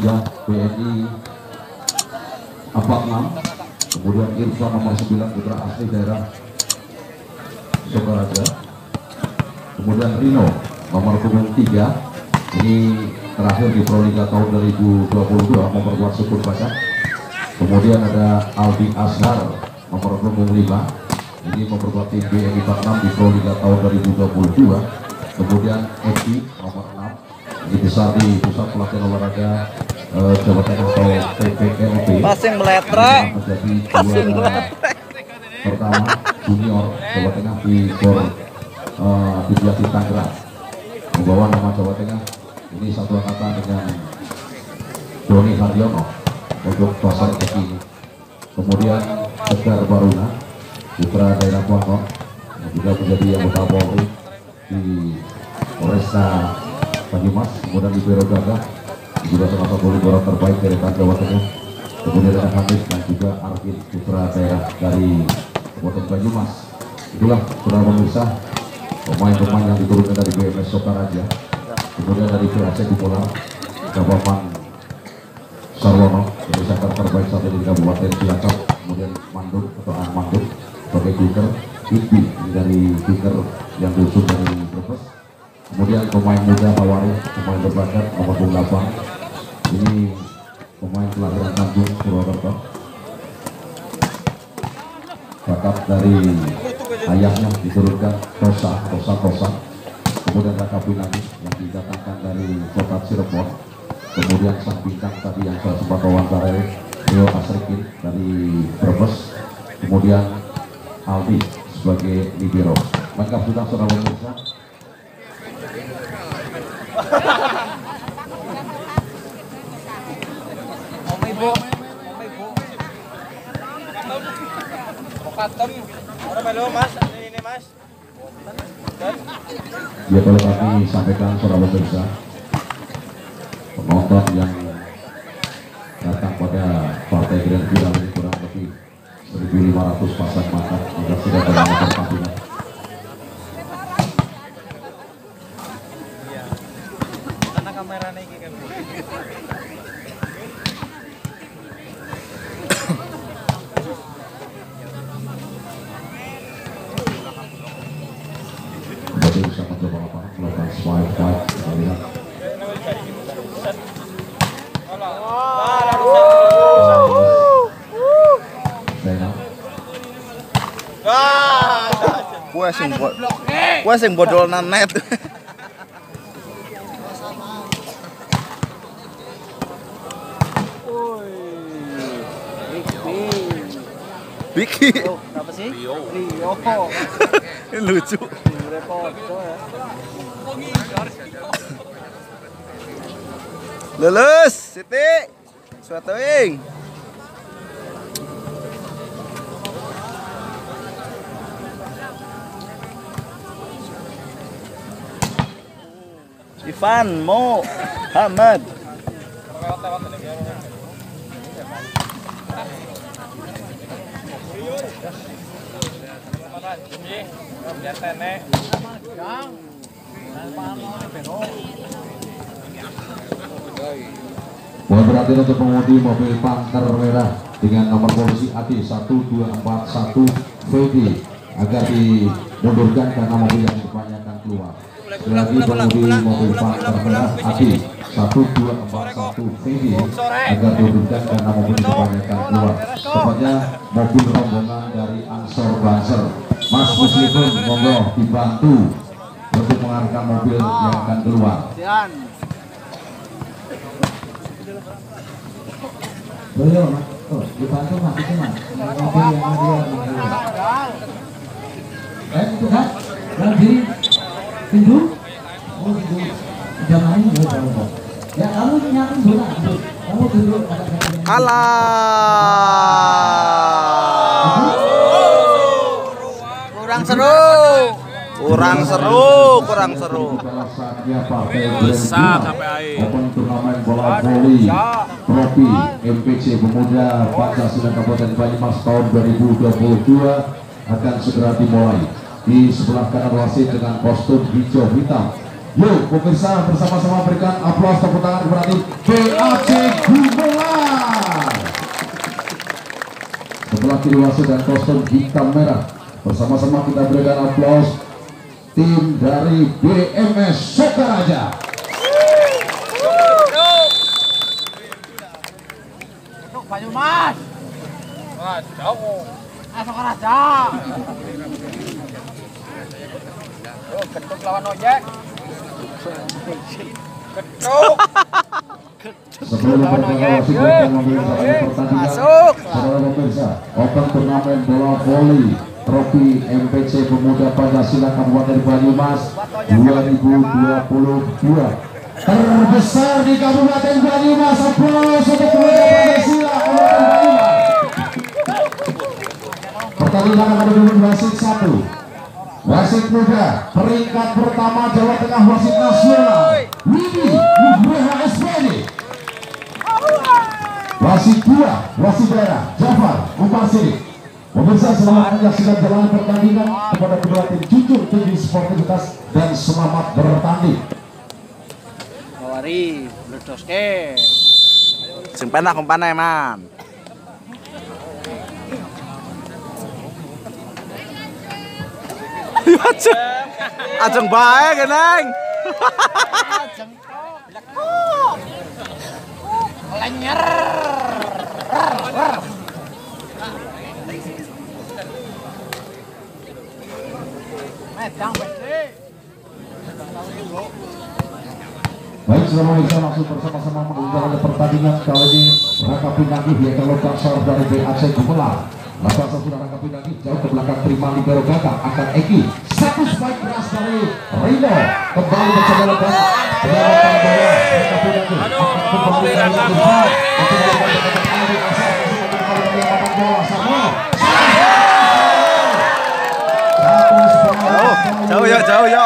3 BNI 46 kemudian Irfan nomor 9 putra asli daerah Sokaraja. Kemudian Rino nomor punggung 3 ini terakhir di Proliga tahun 2022 memperkuat syukur baca. Kemudian ada Aldi Ashar nomor punggung 5 ini memperkuat tim BNI 46 di Proliga tahun 2022 kemudian Eki nomor 6 ini besar di pusat pelatihan olahraga eh, Jawa Tengah atau PPLB Passing meletrek. Passing meletrek. pertama junior Jawa Tengah di Gor uh, di Jati Tangerang. Membawa nama Jawa Tengah. Ini satu angkatan dengan Doni Haryono untuk pasar kaki kemudian Tegar Baruna putra daerah Kuangkong yang juga menjadi anggota Polri di Polresta Banyumas kemudian di Biro Gagah juga salah satu libero terbaik dari Jawa Tengah kemudian ada Hamis dan juga Arvin putra daerah dari Kabupaten Banyumas. Itulah saudara pemirsa pemain-pemain yang diturunkan dari BMS Sokaraja kemudian dari PHC Pulau Kabupaten Sarwono center terbaik ini di Kabupaten Cilacap. Kemudian Manduk atau An Manduk sebagai kicker Ibi dari kicker yang diusung dari Brebes kemudian pemain muda Hawari pemain berbakat nomor 28 ini pemain kelahiran Tanjung Purwokerto. Bakat dari ayahnya diturunkan Tosa Tosa Tosa kemudian kakak Binani yang didatangkan dari kota Cirebon. Kemudian sang bintang tadi yang saya sempat wawancarai Rio Asrikin dari Brebes. Kemudian Aldi sebagai libero. Lengkap sudah saudara pemirsa Om Ibu. Om. Katem. Mas, ini Mas. ya kalau kami sampaikan saudara pemirsa penonton yang datang pada partai Grand Final kurang lebih 1.500 pasang mata juga sudah dalam pertandingan Karena kameranya iki kan. Berarti bisa mencoba lapangan melakukan swipe fight kita lihat Zainal Kue sing bod. Kue sing bodol net. Biki. Apa sih? Rio. Rio. Lucu. Ya. Lulus, Siti. Suatuing. Ivan Mo Hamad. Mohon perhatian untuk pengemudi mobil Panther Merah dengan nomor polisi AD 1241 VD agar dimundurkan karena mobil yang kebanyakan keluar. Lagi pengemudi mobil Panther Merah AD 1241 VD agar dimundurkan karena mobil kebanyakan keluar. Tepatnya mobil rombongan dari Ansor Banser. Mas Muslimun monggo dibantu untuk mengarahkan mobil yang akan keluar. Beliau, Mas. Oh, dibantu Mas, itu. Mobil yang ada Eh, itu kan? Yang di pintu? Oh, pintu. Jangan ini, ya, ya, ya. kamu bola, duduk. Kamu duduk. Kalah. Kurang seru. Kurang seru, kurang seru. Rusak KPI. Open turnamen bola voli Trofi MPC Pemuda Pancasila Kabupaten Banyumas tahun 2022 akan segera dimulai. Di sebelah kanan wasit dengan kostum hijau hitam Yuk, pemirsa bersama-sama berikan aplaus tepuk tangan kepada tim BAC Gumelar. Sebelah kiri wasit dan kostum hitam merah. Bersama-sama kita berikan aplaus tim dari BMS Sokaraja. Untuk Banyumas. Wah, jauh. Yo, ketuk lawan ojek. Ketuk. Sebelum pertandingan, Masuk. Open Turnamen Bola Voli Trofi MPC Pemuda Pancasila Kabupaten Banyumas 2022 terbesar di Kabupaten Banyumas. Untuk Pemuda Pancasila. Pertandingan akan dipimpin wasit satu. Wasit muda peringkat pertama Jawa Tengah wasit nasional Widi Nugraha SPD. Wasit dua, wasit daerah Jafar Umar Sidik. Pemirsa selamat menyaksikan jalannya pertandingan kepada kedua tim jujur tinggi sportivitas dan selamat bertanding. Mawari, Bluetoske. Sing kumpane man. Ajeng bae geneng. Lenyer. Medang besi. Baik, selama bisa langsung bersama-sama menjalani pertandingan kali ini Raka Pinanggi yaitu lokal sor dari BAC Gumelar. Lokal sor sudah Raka Pinanggi jauh ke belakang terima libero gagak akan Eki. Satu spike keras dari Rino kembali mencoba lepas akan kembali. Dari Jauh ya, jauh ya.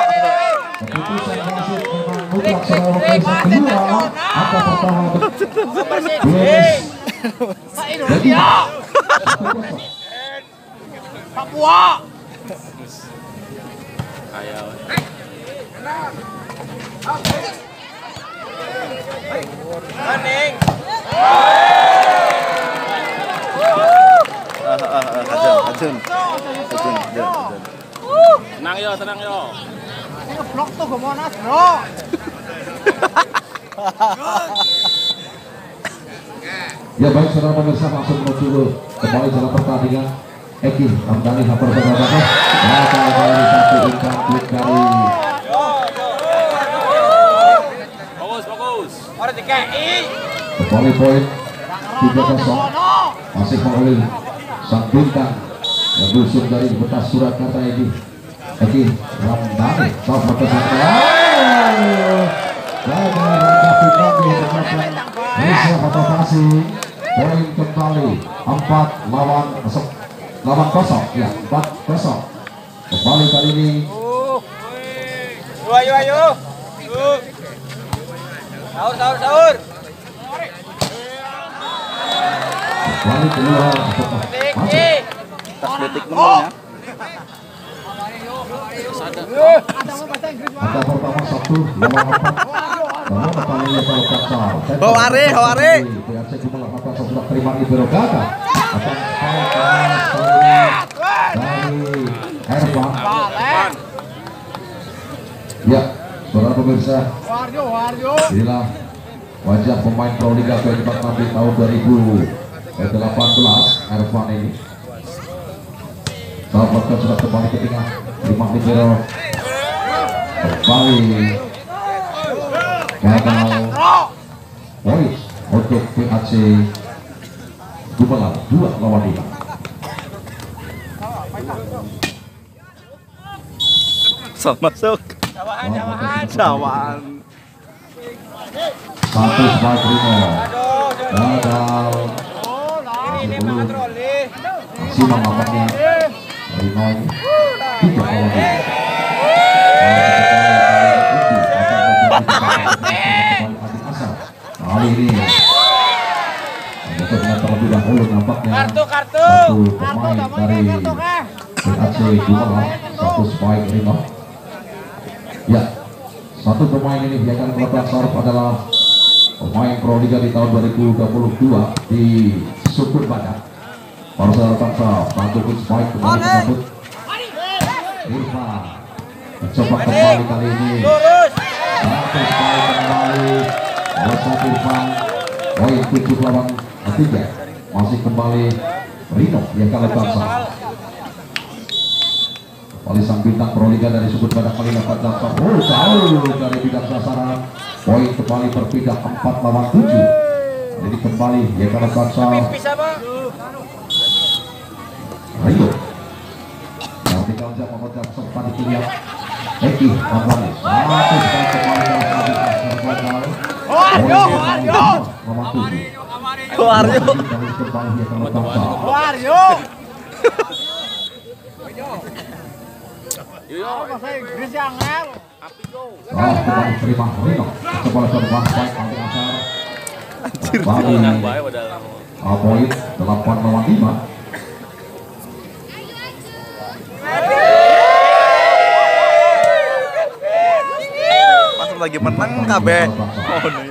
Keputusan wasit memang mutlak secara lokasi kedua apa pertama Yes. Sa Indonesia. Papua. Maning. Ajeng, ajeng. Ajeng, ajeng, ajeng. Tenang yo, tenang yo. Ini ngeblok tuh gue mau nas, bro. Ya baik saudara pemirsa langsung menuju kembali dalam pertandingan Eki Ramdhani Hapar Bagaimana Maka kali satu klik dari Bagus, bagus. Orang DKI. kembali poin 3-0 Ono. masih oleh sang bintang. Yang diusung dari betas Surakarta ini. Eki Ramdhani. Gagal Raka Pinanggi mencapai Risha Fotokasi Poin kembali. 4 lawan lawan kosong ya 4 kosong Kembali kali ini Ayo, ayo, ayo. Sahur, sahur, sahur. kembali keluar. Tas detik. Angka pertama satu empat kalau kacau Howari, Howari. PRC Gumelar maka sudah terima Ibero Gaga akan foul keras kali ini dari Ervan ya saudara pemirsa. Warjo, Warjo. inilah wajah pemain Pro Liga P4 Nabi tahun 2018 Ervan ini. Sahabat sudah kembali ke tengah lima libero kembali. Gagal. Poin untuk PAC Gumelar dua lawan lima So masuk. Jawahan, jawahan. Jawaan. satu gagal. Simak tiga lawan lima kali ini untuk dengan terlebih dahulu nampaknya Kartu, kartu. satu Kartu, pemain tak dari boleh kartu. Kah? PAC Gumelar satu spike Rino ya Satu pemain ini akan melakukan serve adalah pemain Pro Liga di tahun 2022 di Sukun Badak. Melakukan serve, Tantukin Spike kembali menyambut Irfan. Mencoba kembali kali ini. Satu Spike kembali. Rosa Irfan. Poin 7 lawan 3. Masih kembali Rino yang akan melakukan Kembali sang bintang Pro Liga dari Sukun Badak kali dapat dasar. Oh, jauh dari bidang sasaran. Poin kembali berpindah 4 lawan 7. Jadi kembali yang akan melakukan serve. Bisa ba? Rio. Yang tinggal jam memecah sempat dipilih. Eki kembali. Satu sekali kembali dalam satu gagal. Oh, Aryo, Aryo. Nomor tujuh. Oh, Aryo. Kembali kembali dia akan melakukan serve. Oh, Aryo. Yo yo. Bahasa Inggris yang ngel. Serve kembali terima Rino. Sebola terbang baik Aldi Asar. Kembali Nang bae padahal. uh, poin 8 lawan 5. Pas lagi menang kabeh. Oh, nih.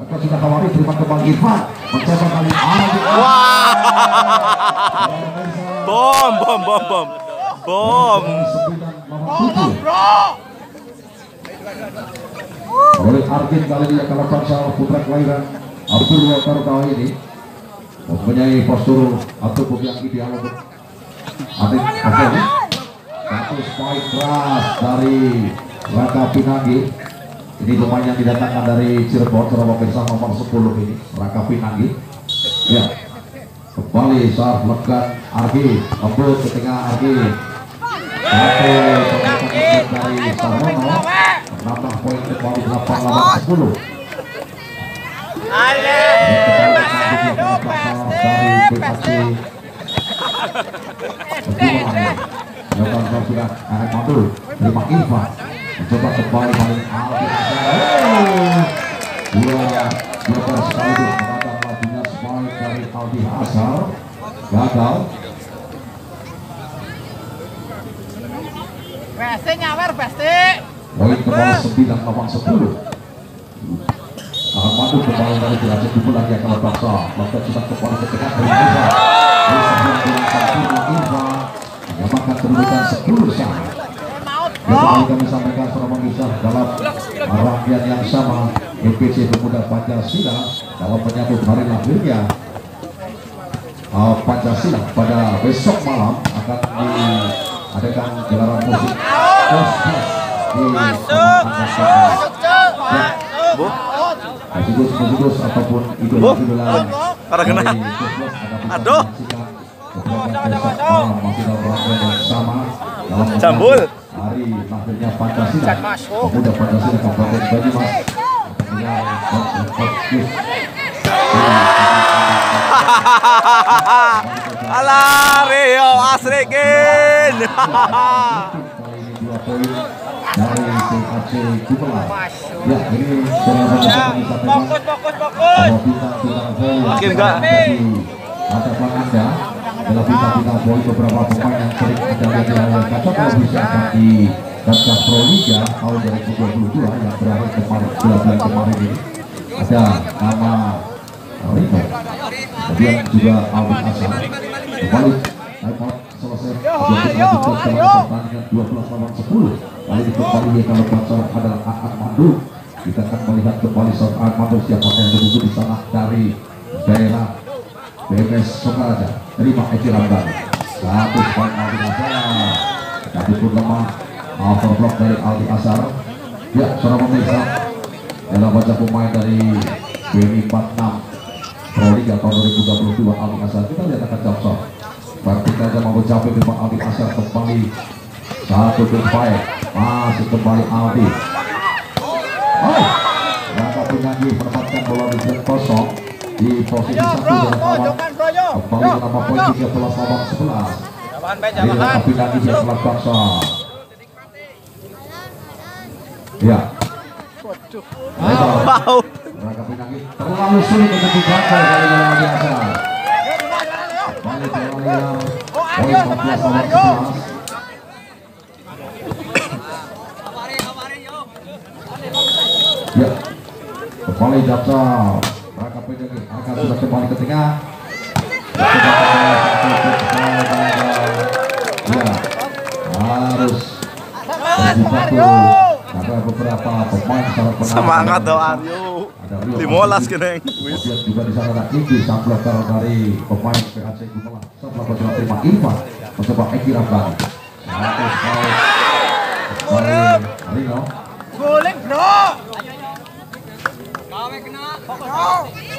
tengah. Satu kembali. Baik dia lagi Ahsan. Kembali ke tengah. Bom, bom, bom, bom. Bom. Oleh Arvin kali ini akan bangsa putra kelahiran Abdul Wakar tahun ini mempunyai postur atau yang ideal untuk Oke satu spike keras dari Raka Pinanggi ini pemain yang didatangkan dari Cirebon Surabaya Pemirsa nomor 10 ini Raka Pinanggi ya kembali saat lekat Argi ngebut ke tengah Argi penyerangan dari Sarmono menambah poin kembali 8 lawan 10 Ale. dari BKC Jawaban sudah akan mantul terima Irfan mencoba kembali kali Aldi dua dua dari gagal. Pasti nyawer pasti. poin kembali 9 lawan 10 akan mantul kembali dari Jelasin Dubul lagi akan Maka kembali ke tengah. Dari Irfan dari sebelah bilang sempurna Irfan menyamakan kedudukan 10 sama Maut, yang kembali kami sampaikan selama bisa dalam rangkaian yang sama MPC Pemuda Pancasila dalam menyambut hari lahirnya uh, Pancasila pada besok malam akan diadakan gelaran musik Kosmos di Masuk. Masuk. Ya, Bu, musikus musikus ataupun Bu, idola-idola para kena. Aduh. Jambul. Hari lahirnya Pancasila. Pemuda Pancasila Kabupaten Banyumas. Dengan fokus Alah, Rio Asrikin. dari ya ini Fokus, fokus, fokus. Makin enggak. ada di anda adalah bintang-bintang volley beberapa pemain yang sering anda lihat di layar kaca televisi di kaca Pro Liga tahun 2022 yang berakhir kemarin bulan kemarin ini. Ada nama Rino kemudian juga Alvin Asar kembali timeout selesai. Jadi lanjutkan dalam pertandingan 12 lawan 10 kali ini kembali yang kalau adalah Mandu kita akan melihat kembali Mandu siapa yang menunggu di sana dari daerah BMS Sokaraja terima Eki Ramdhani satu spike Aldi Asar tapi pun lemah. Overblock dari Aldi Asar ya seorang pemirsa. Dalam baca pemain dari BMI 46 Proliga tahun 2022 Aldi Asar kita lihat akan Japsa Vertika aja mau mencapai di Aldi Asar kembali. Satu berbaik masih kembali Aldi. Oh, Raka Pinanggi menempatkan bola di jam kosong di posisi satu yo. kembali menambah poin yo. 13 lawan 11 Jabahan, Bay, Ini Raka jabahan. Pinanggi yang telah bangsa Ya. Wow. Pinanggi terlalu sulit untuk ini Aldi Asar Balik poin 14 lawan 11 Ya, kembali Japsa. Kembali ke tengah. Harus. Ada beberapa pemain. Semangat dong Aryo. Limolas juga di sana ada Indi sang blocker dari pemain PAC Gumelang. Setelah berjalan terima Irfan mencoba Eki Ramdhani. Bro.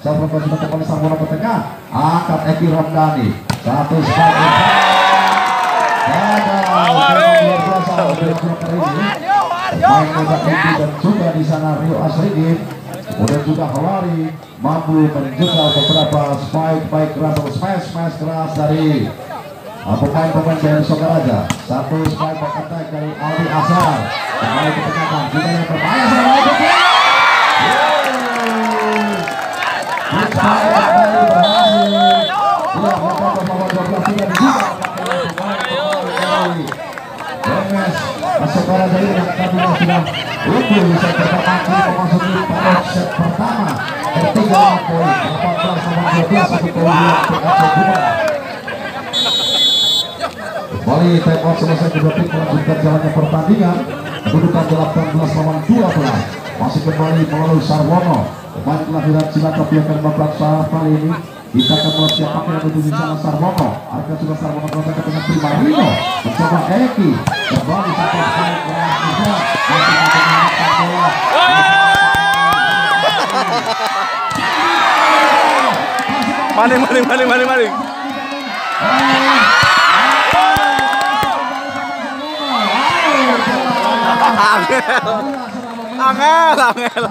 12 Saat sudah kembali sang bola ke tengah. Angkat Eki Ramdhani. Satu Pemain Eki dan juga di sana Rio Asrigin kemudian juga Hawari mampu menjegal beberapa spike baik keras atau smash smash keras dari uh, pemain-pemain dari Sokaraja. Satu spike back attack dari Aldi Asar kembali ke tengah juga yang berbahaya. Sama Sokaraja ini yang tadinya sudah unggul di set pertama kini memasuki paruh set pertama bertiga poin 14 sama 12 satu poin PAC Gumelang Kembali time selesai kedua tim melanjutkan jalannya pertandingan kedudukan 18 lawan 12 masih kembali melalui Sarwono pemain kelahiran Cilacap yang ke-15 saat kali ini kita akan melihat siapa yang menuju di sana Sarwono akan sudah Sarwono berada ke tengah terima Rino mencoba Eki kembali satu juga masih mampu menangkap bola Maling maling maling maling maling. Angel, angel.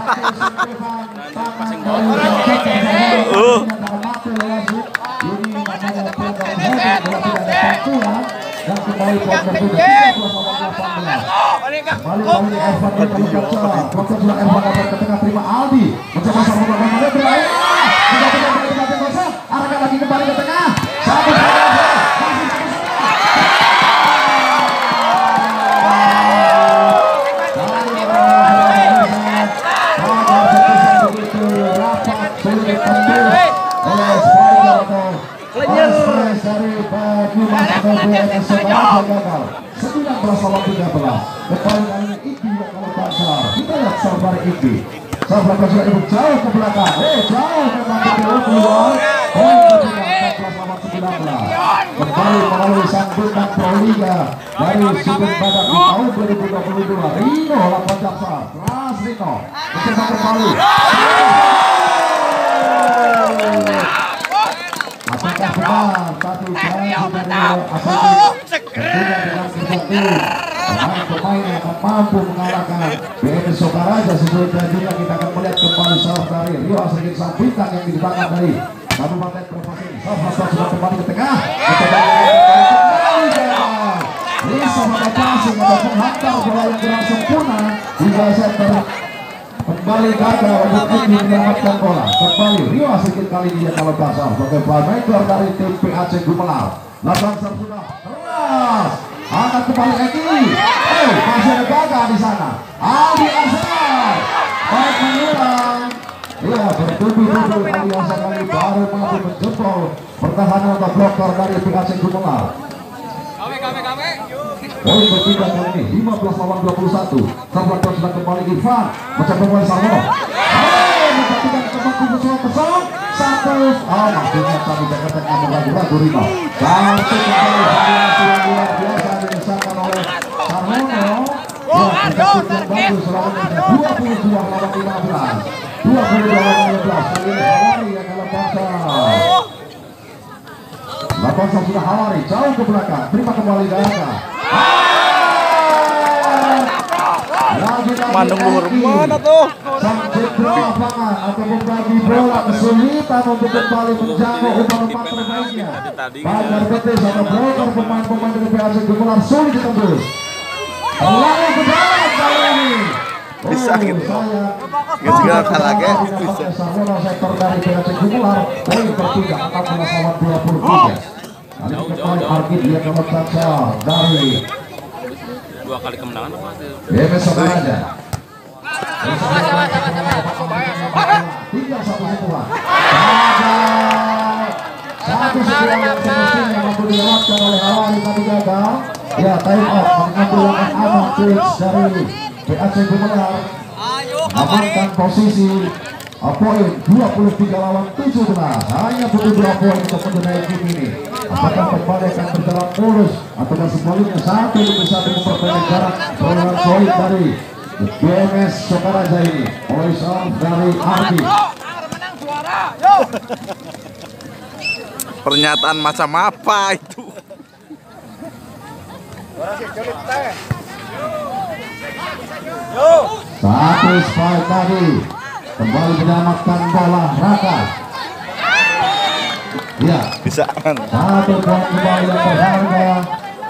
Tengah terima Aldi. Mencoba sama Arahkan lagi kembali ke tengah. Semarang gagal 19 lawan 13 Kembali kali ini Iki yang kalau kasar Kita lihat Iki Serve belakang sudah ibu jauh ke belakang. Eh jauh memang ke jauh. Keluar Poin ketiga 14 lawan 19 Kembali melalui sang bintang Proliga Dari Sudut Badak di tahun 2022 Rino lawan Jaksa. Keras Rino. Mencoba kembali Apakah benar? Satu janji dari Asadi dengan pemain-pemain yang akan mampu mengalahkan BNS Sokaraja sesuai janjinya kita akan melihat kembali salah dari Rio Asadi sang bintang yang dibanggakan dari Kabupaten Provinsi sudah kembali ke tengah bisa mengatasi atau menghantar bola yang kurang sempurna hingga center kembali gagal untuk ini menyelamatkan bola. Kembali Rio sedikit kali ini kalau dasar sebagai playmaker dari tim PAC Gumelar. Lapan sudah keras angkat kembali Eki oh masih ada gagal di sana. Aldi Asar baik menyerang. Iya bertubi-tubi Aldi Asar kali baru pertahanan atau blocker dari pihak Gumelar. Poin berpindah kali ini. 15 lawan 21. Terlakon sudah kembali Irfan mencoba pemain Sarwono. Pesawat satu. Oh, maksudnya ragu-ragu Rino. Kembali yang luar biasa diresahkan oleh Sarwono. Kita yang bagus lawannya 22 lawan 15. 22 lawan 15. Kali ini Hawari yang dalam. Lapangan sudah Hawari jauh ke belakang. Terima kembali. Mandung luhur mana tuh? Cedera lapangan atau membagi bola kesulitan untuk kembali menjangkau umpan-umpan terbaiknya. Pagar betis atau broker pemain-pemain dari PRC Gemelar sulit ditembus. Lalu ke dalam kali ini. Bisa Oh, gitu. Gak segala kalah, ge. Bisa. Sarwono sektor dari PRC Gemelar poin bertiga 14 lawan 23. Kali kembali Argit dia ke kaca dari Dua kali kemenangan apa? BMS Sokaraja. Tinggal satu sentuhan. Gagal. Satu sentuhan yang mampu dilewatkan oleh Hawari tapi gagal. Ya, time out mengambil langkah aman Twitch dari PAC Gumelar. Amankan posisi. Poin 23 lawan 17 hanya butuh dua poin untuk mengenai tim ini. Apakah kembali akan berjalan mulus atau sebaliknya satu demi satu memperpendek jarak. Perolehan poin dari BMS Sokaraja ini oleh seorang dari Ardi menang juara. Yo. Pernyataan macam apa itu? satu spike tadi kembali menyelamatkan bola Raka ya Bisa? Satu poin kembali yang berharga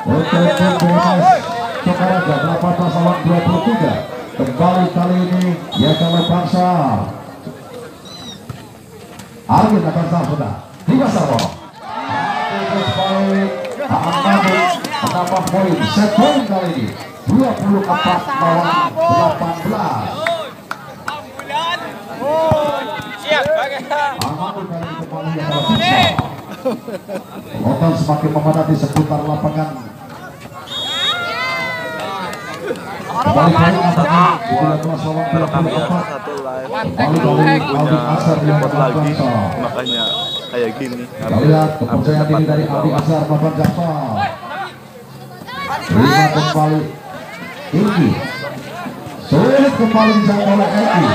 untuk tim BMS Sokaraja 18 lawan 23. Kembali kali ini ya kalau bangsa Arvin akan sudah. Tiga Sarwo. Satu poin. Angkabut menambah poin. Set poin kali ini 24 lawan 18. Siap, bagai. Alhamdulillah kembali yang. Penonton semakin memadati seputar lapangan. Kembali poin angkanya 13 lawan 24. Satu buat melakukan lagi sah. makanya kayak gini. Kita lihat dari kembali Tinggi. Sulit kembali oleh Eki.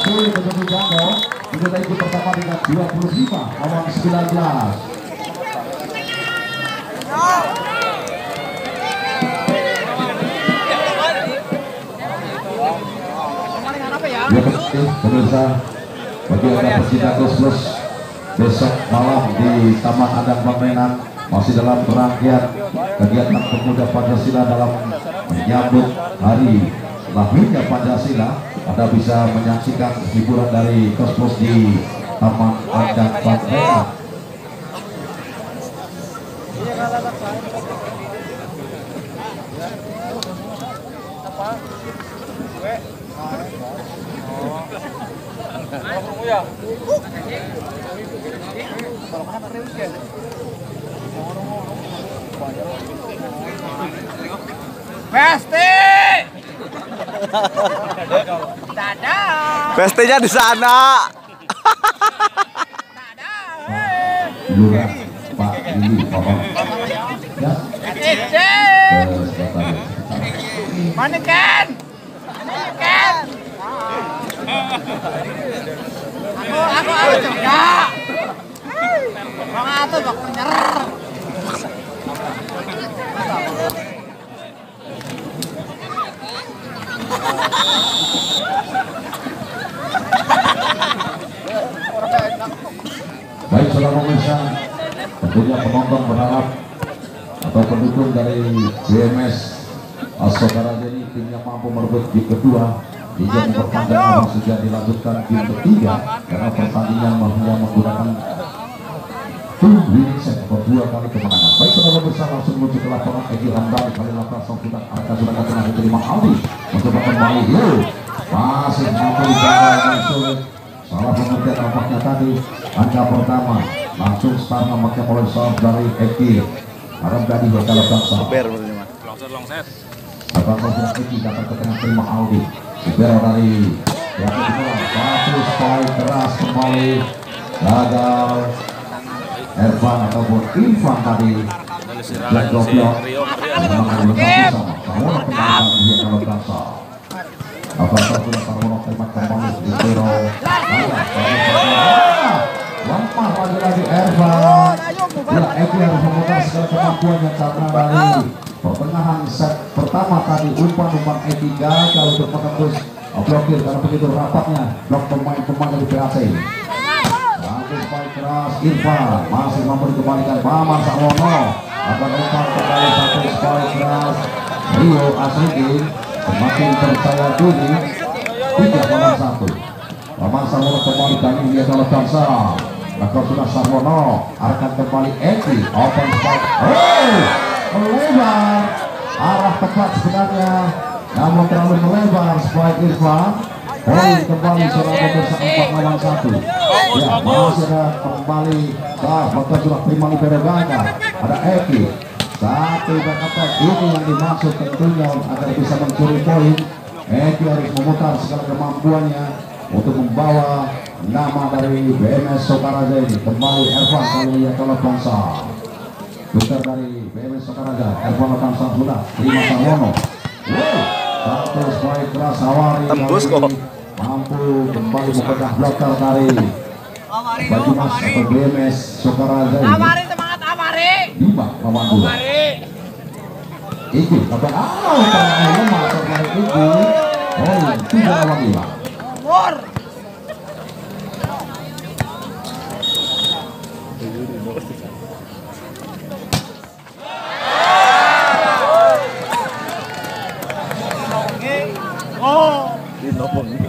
Sulit untuk dijangkau. Menjadi Eki pertama dengan 25 lawan 19. Penting pemirsa bagi anda pecinta Plus besok malam di Taman Adang Pamenan masih dalam rangkaian kegiatan pemuda Pancasila dalam menyambut hari lahirnya Pancasila anda bisa menyaksikan hiburan dari Kosmos di Taman Adang Pamenan Pesti. Dadah. Pestinya di sana. Pak Ini Bapak ya Mana Ken? Aku aku aku juga. Bak penyer. Baik saudara pemirsa, tentunya penonton berharap atau pendukung dari BMS Asokara jadi timnya mampu merebut game kedua memperpanjang awal sejak dilanjutkan game ketiga karena pertandingan hanya menggunakan two winning set dua kali kemenangan. Baik saudara pemirsa langsung menuju ke lapangan Egi Ramdhani kali sang sudah arka sudah kena diterima Aldi mencoba kembali Yo masih mampu dengan sulit salah pengertian nampaknya tadi angka pertama. Langsung start nampaknya oleh serve dari Eki. Arab Gadi kalau bangsa Ber berarti mah. Longset longset. Abang Eki dapat ke tengah terima Aldi Ibero dari satu spike keras kembali. Gagal. Ervan ataupun Irfan tadi. Black Goblok. Dia kalau Sarwono kembali Ibero lemah lagi-lagi Ervan. Ya, Eki harus memutar segala kemampuannya karena dari pertengahan set pertama tadi umpan-umpan Eki gagal untuk menembus blokir karena begitu rapatnya blok pemain-pemain dari PAC. Satu spike keras Irfan masih mampu dikembalikan. Maman Sakwono akan umpan kembali satu spike keras. Rio Asriki semakin percaya diri tiga lawan satu. Maman Sakwono kembali kali dia kalau bangsa Maka sudah Sarwono arahkan kembali Eki open spike oh melebar arah tepat sebenarnya namun terlalu melebar spike Irfan poin kembali Surabaya bersama empat lawan satu. Ya masih ada kembali sah maka sudah terima libero ada Eki. Satu back attack ini yang dimaksud tentunya agar bisa mencuri poin. Eki harus memutar segala kemampuannya untuk membawa nama dari BMS Sokaraja ini kembali Ervan kali ini yang kalah bangsa. Putar dari Sarwono satu keras Tembus kok. mampu kembali memecah blocker dari baju mas Sokaraja ini Amari semangat Amari. lima lawan dua Amari. Iki tapi tengah lemah terkait Iki poin tiga lawan lima Mur. Oh, Di nomor ini.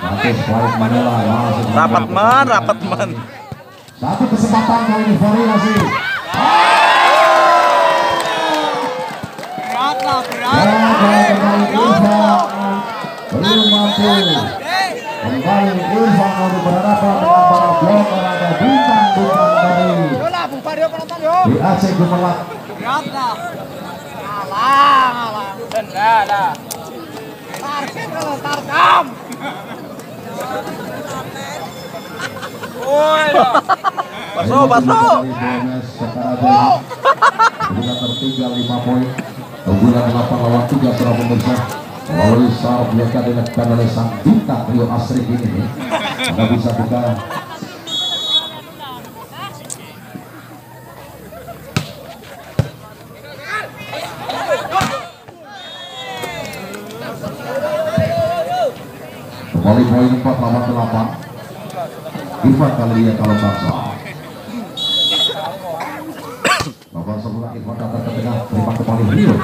masih Rapat man, rapat man. satu kesempatan kali ini variasi Berat lah, berat. Belum mampu kembali Irfan untuk berhadapan dengan para ada bintang-bintang dari di AC Gemelak Berat lah. Alah, alah. Benar lah. Target kalau tarkam. Baso, baso. Kemudian tertinggal 5 poin. Kemudian 8 lawan 3 setelah pemirsa. Melalui sarap yang dilakukan oleh sang bintang Rio Asrik ini Anda bisa buka Kembali poin 4 lawan 8 Irfan ini kalau paksa Lawan sebelah Irfan datang ke tengah terima kembali Rio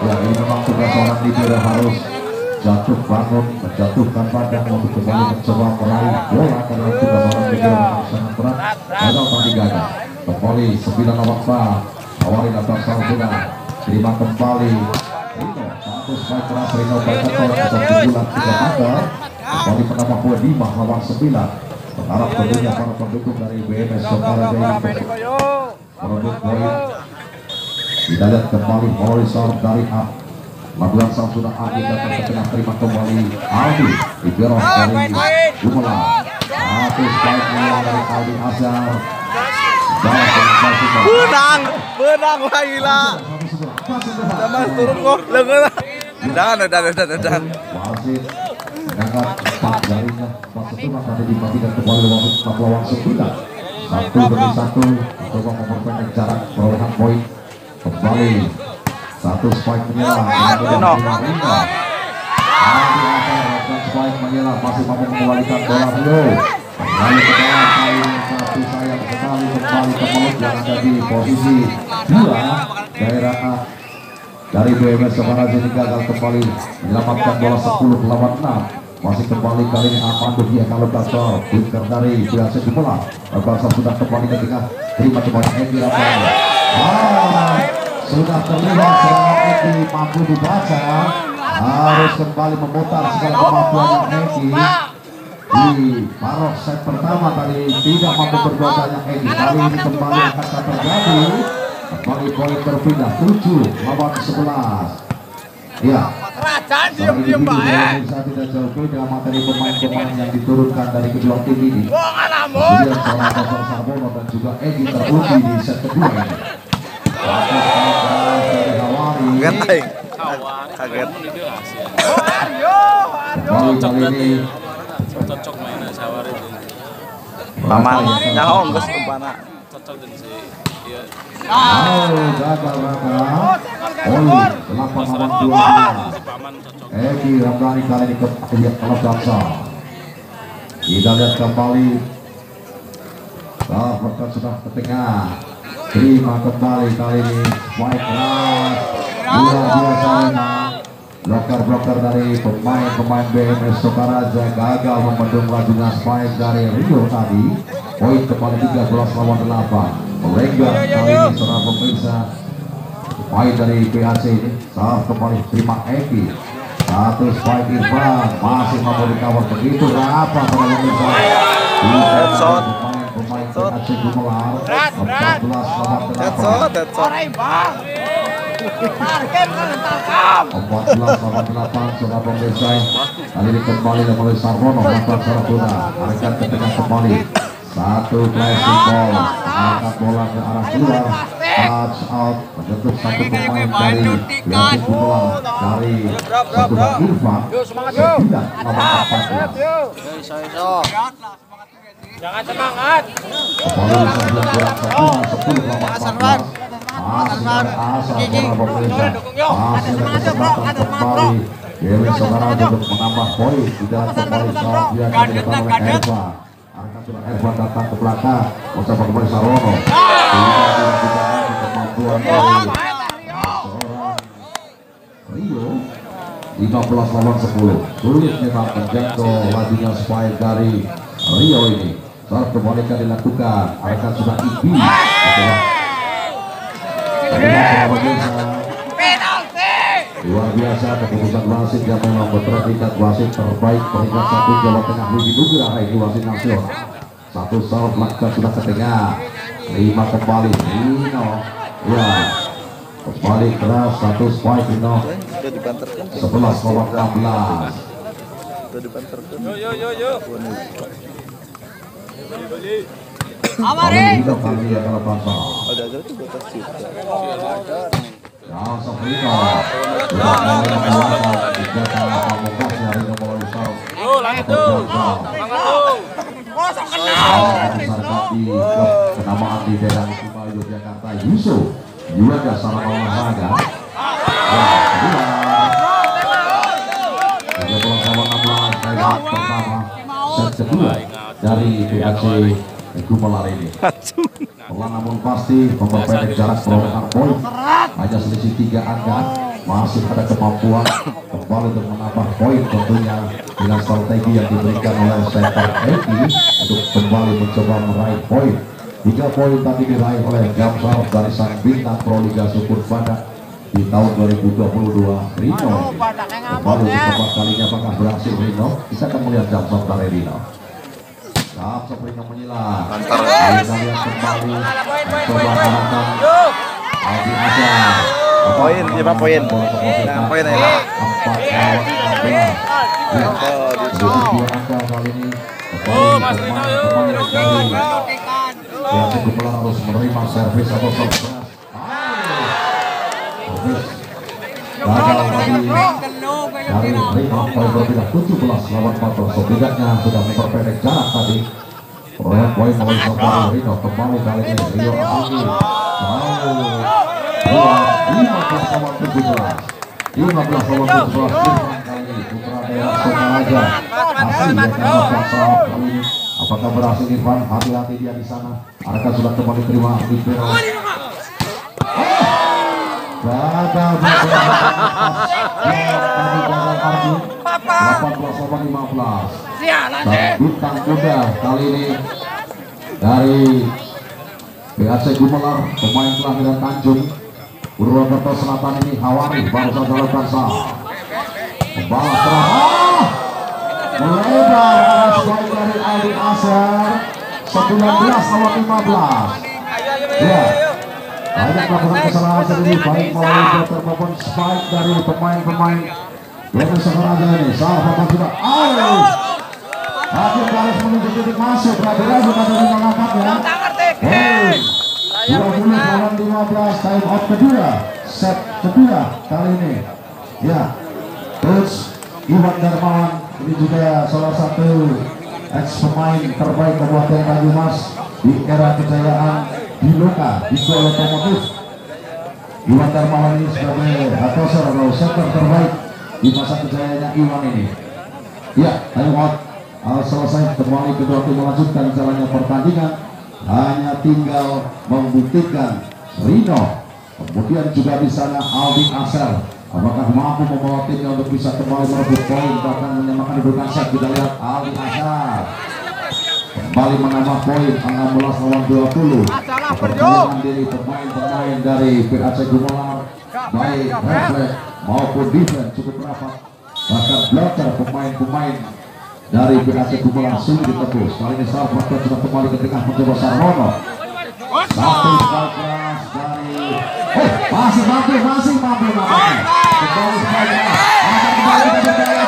Ya ini memang tugas seorang libero harus jatuh bangun menjatuhkan badan untuk kembali mencoba meraih bola karena tugas seorang libero sangat berat. Gagal tadi gagal kembali 9 lawan 4 awali datang sudah terima kembali Rino satu spike keras Rino baca tolak satu bulan tiga meter kembali menambah poin 5 lawan 9 berharap tentunya para pendukung dari BMS Sokara Jaya untuk merebut poin kita lihat kembali serve dari Ab Labuan Sam sudah Aldi datang ke tengah terima kembali. Aldi Ibero dari Gumela spike bola dari Aldi Azhar. Benang, benang lah masih depan. Sama turun kok, lengan. Kembali lawan empat lawan sembilan satu demi satu coba memperpendek jarak perolehan poin. Kembali. Satu spike kemudian dan spike menyelam. Masih mampu mengembalikan bola Rio. Lalu ke dalam kali sayang sekali kembali ke mulut. Yang ada di posisi dua daerah A dari BMS Semarang ini gagal kembali menyelamatkan bola 10 ke lawan 6 masih kembali kali ini Amando dia kalau kasar pinter dari biasa bola Kasar sudah kembali ke tengah terima kembali Edi Rafael. Ah, sudah terlihat serangan Edi mampu dibaca. Harus kembali memutar segala kemampuannya Edi di parok set pertama tadi tidak mampu berbuat banyak Edi kali ini kembali akan terjadi poin berpindah 7 lawan 11 ya Kerajaan Saat diem ini diem di bae. Indonesia tidak jauh beda materi pemain-pemain yang diturunkan dari kedua tim ini Wong alamun. seorang Kosor Sarbono dan juga Edi teruji di set kedua ini Kaget aing. Kawan, Kaget. Aryo, Aryo. ini Cocok mainnya sawar itu. Paman, nyaho geus umpana. Cocok dan si. Oh, gagal rata. Oi, 8 lawan 12. Si paman cocok. Edi Ramdhani kali ini ke lihat kalau bangsa. Kita lihat kembali. Ah, mereka sudah ke tengah. Terima kembali kali ini. Mike keras. Luar biasa memang. Bloker-bloker dari pemain-pemain BMS Sokaraja gagal membendung lajunya spike dari Rio tadi. Poin kembali 13 lawan 8. Melenggang kali ini seorang pemirsa. Poin dari PAC ini salah kembali terima Eki. Satu spike Irfan masih mampu dikawal begitu apa para pemirsa? Headshot. pemain pemain PAC Gumelar 14 lawan That's all, 8 that's all. Ora imbang. Tarkem tarkam. 14 lawan 8 saudara pemirsa. Kali ini kembali oleh Sarwono mantan Sarapuna Arkan ke tengah kembali. Satu flashing ball angkat bola ke arah keluar touch out menyentuh satu pemain dari Yasin Gumelar dari Sarapuna Irfan sembilan lawan 14 Jangan semangat. Kembali sebelah kurang satu, sepuluh lawan empat. Masih ada asa para pemerintah. Masih ada kesempatan kembali. Dewi Saudara untuk menambah poin. Di dalam kembali akan dilakukan oleh Erva. Erva datang ke belakang. Mencoba kembali Sarono. Rio 15 lawan 10 sulit memang menjangkau lajunya spike dari Rio ini saat kebalikan dilakukan akan sudah Penalti. luar biasa keputusan wasit yang memang berpredikat wasit terbaik peringkat satu Jawa Tengah Budi Nugraha ini wasit nasional satu saat lakukan sudah ke tengah lima kembali Nino ya kembali keras satu spike Nino Udah dibanterkan. 11 lawan 16 Udah dibanterkan. Yo yo yo. Amari. Kalau kami ya Ada aja tuh. Ya, Sofrino. Sudah mulai melawan tiga kali pamungkas dari nomor Lusau. Yo, langit tuh. Langit tuh. Kosong kenal. Kenamaan di daerah Istimewa Yogyakarta Yusuf Yuda Sarana Olahraga. Ya, kedua. Tiga belas lawan 16 daerah pertama set kedua dari PAC Gumelar ini. Pelan namun pasti memperpendek jarak perolehan poin hanya selisih tiga angka masih ada kemampuan kembali untuk menambah poin tentunya dengan strategi yang diberikan oleh center Eki untuk kembali mencoba meraih poin. Tiga poin tadi diraih oleh Gamsal dari sang bintang Pro Liga Syukur Badak di tahun 2022 Rino kembali untuk keempat kalinya apakah berhasil Rino? Kita akan melihat Gamsal dari Rino? Gamsal Rino menyilang. Lihat kembali coba arahkan Aldi Azhar Poin, lima poin. Poin ya. Oh, harus menerima servis atau. Dari Setidaknya sudah memperpendek jarak tadi. Poin kembali kali ini Apakah berhasil Irfan? Hati-hati dia di sana. Arka sudah kembali terima di kali ini dari BAC Gumelar pemain kelahiran Tanjung Purwokerto Selatan ini Hawari Bangsa saja Bangsa balas serang melebar atas baik dari Ali Asar 19 lawan 15 ya. Banyak melakukan kesalahan sendiri baik melalui blotter maupun spike dari pemain-pemain Lepas sekarang aja ini, salah bapak sudah. Aduh Hakim harus menunjuk titik masuk, ragu-ragu pada mengangkatnya Hei. 15 time out kedua set kedua kali ini. Ya coach Iwan Darmawan ini juga salah satu ex pemain terbaik Kabupaten Banyumas di era kejayaan di Loka di Otomotif Iwan Darmawan ini sebagai atau atau setter terbaik di masa kejayaannya Iwan ini. Ya time out. Al selesai kembali kedua tim melanjutkan jalannya pertandingan hanya tinggal membuktikan Rino. Kemudian juga di sana Aldi Asel apakah mampu membawa timnya untuk bisa kembali merebut poin? Bahkan menyamakan diberikan set kita lihat Aldi Asel kembali menambah poin. 16 lawan 20 kepercayaan diri pemain-pemain dari PAC Gumelar baik refleks maupun defense cukup rapat. Bahkan belajar pemain-pemain dari PAC Gumelar sulit ditebus kali ini faktor sudah kembali ke tengah mencoba Sarwono satu keras dari oh masih mampu masih mampu kembali keras akan kembali ke jaya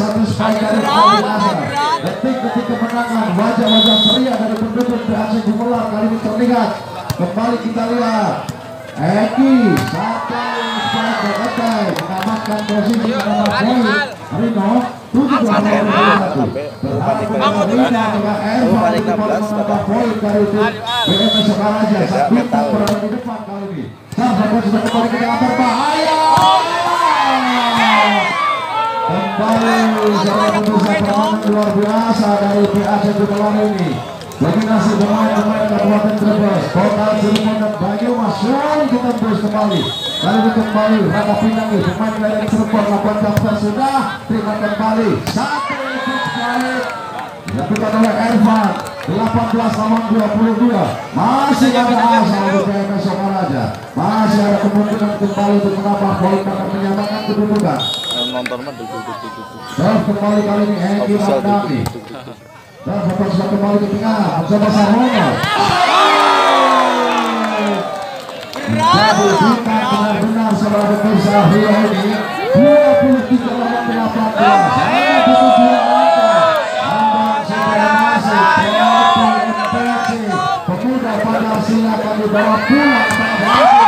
satu spike dari detik-detik kemenangan wajah-wajah PAC Gumelar kali ini terlihat kembali kita lihat. Eki satu attack mengamankan posisi menambah poin Rino tujuh belas satu dengan Rino dengan Evan untuk menambah poin dari tim BMS Sokaraja di depan kali ini Sarjana sudah kembali ke tengah berbahaya kembali pemirsa permainan luar biasa dari PAC Gumelar ini dominasi pemain-pemain Kabupaten Brebes total Cirebon dan Banyumas. Selalu ditembus kembali. Kali ini kembali Raka Pinangi pemain dari Cirebon lakukan daftar sudah terima kembali. Satu ikut sekali. Dilakukan oleh Ervan. 18 lawan 22 masih ada asal untuk PMS Sokaraja masih ada kemungkinan kembali untuk menambah poin akan menyamakan kedudukan. Nonton mah duduk duduk duduk Terus kembali kali ini Eki Official Dan Bapak sudah kembali ke tengah. Mencoba Sarwono menjadi bintang benar-benar saudara pemirsa Rio ini 23 lawan 18 hanya butuh dua angka Ambang sudah masuk Pelatih MPC pemuda Pancasila akan dibawa pulang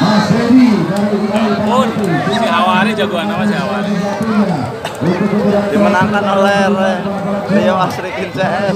Mas Dedi dari Itali Pun si Hawari jagoan nama si Hawari. Dimenangkan oleh Rio Asrikin CS